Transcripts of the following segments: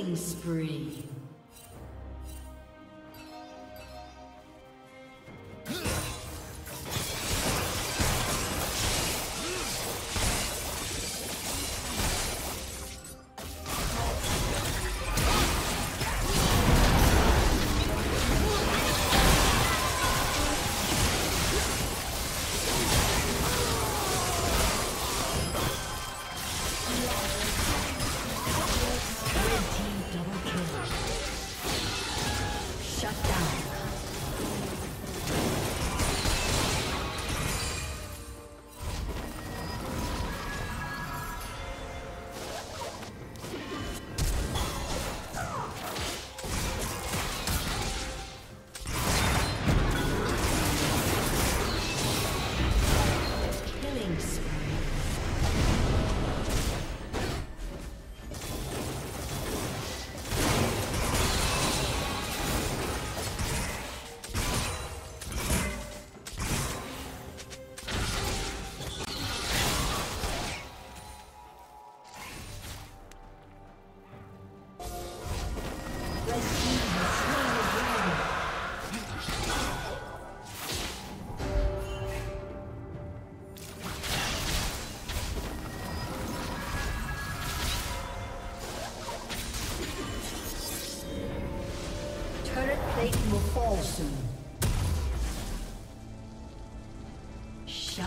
Killing spree. Turret plate will fall soon. Shut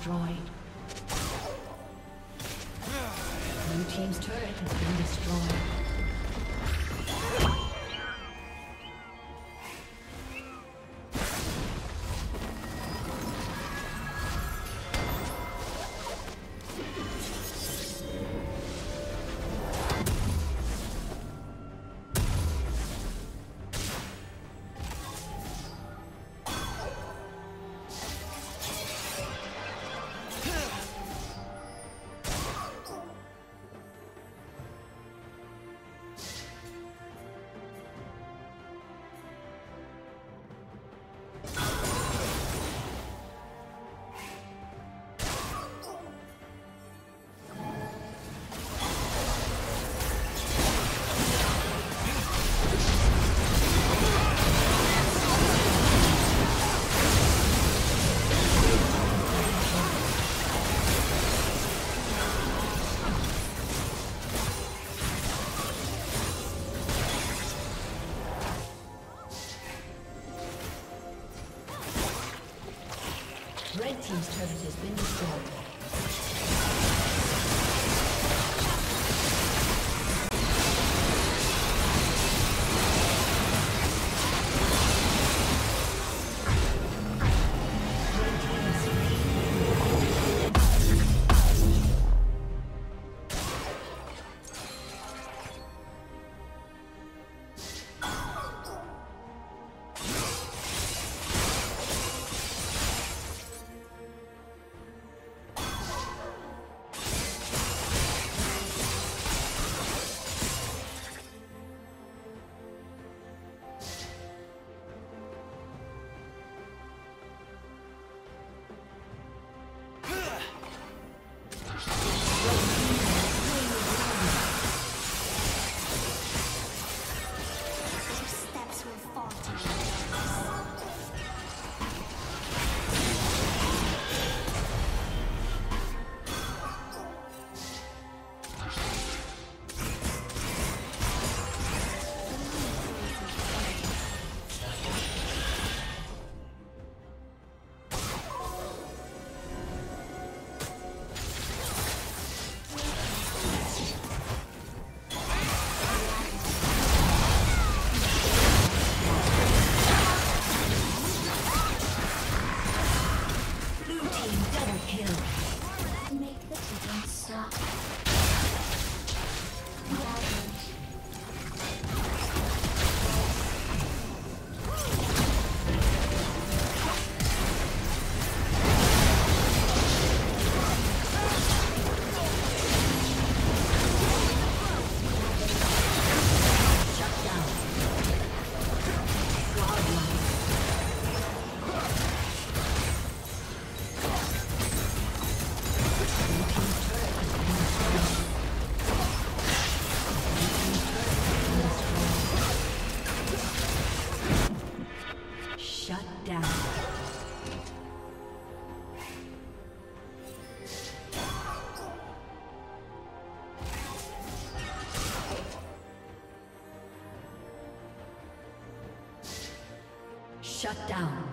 Destroyed. Shut down. Red team triple